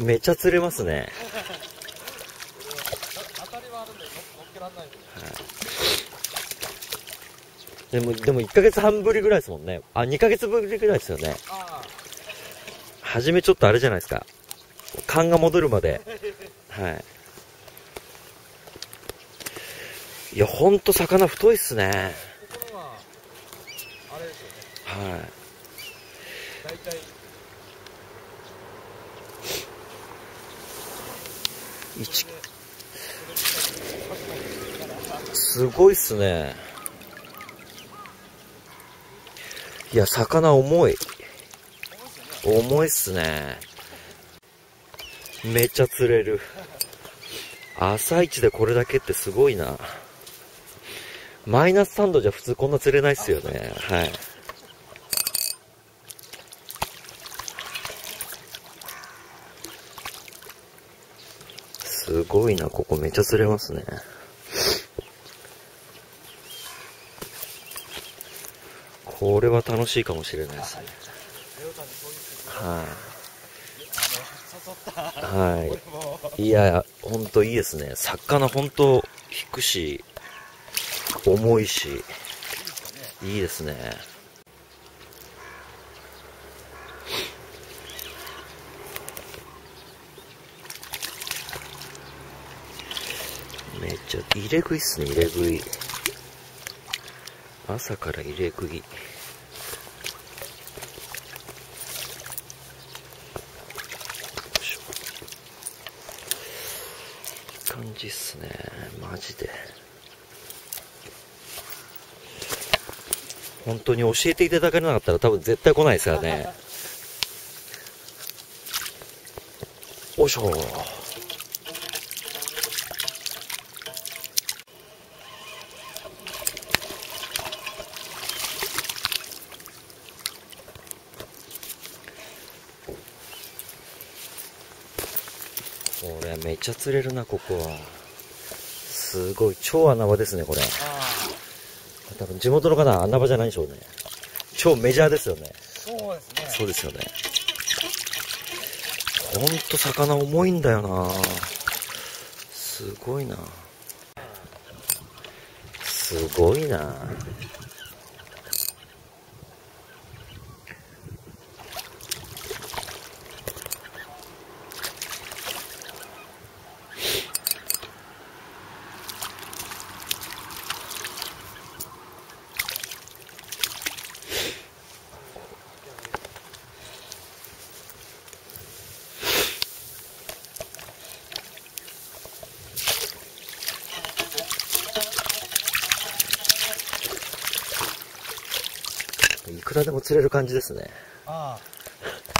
めちゃ釣れますね。当たりはあるんで乗っけらんないでも、でも1ヶ月半ぶりぐらいですもんね。あ、2ヶ月ぶりぐらいですよね。あ初めちょっとあれじゃないですか。勘が戻るまで。はい。いや、ほんと魚太いっすね。はあれですよねはい。大体すごいっすね。いや、魚重い。重いっすね。めっちゃ釣れる。朝一でこれだけってすごいな。マイナス3度じゃ普通こんな釣れないっすよね。はい。すごいな、ここめっちゃ釣れますね。これは楽しいかもしれないですね。はい、はい。いや、ほんといいですね。魚ほんと引くし、重いし、いいですね。めっちゃ、入れ食いっすね、入れ食い。朝から入れ食い。いいい感じっすね、マジで。本当に教えていただけなかったら多分絶対来ないですからね。おいしょ。これめっちゃ釣れるな、ここは。すごい、超穴場ですね、これ。あ多分地元の方は穴場じゃないでしょうね。超メジャーですよね。そうですねそうですよね。ほんと魚重いんだよなすごいなすごいないくらでも釣れる感じですね。ああ。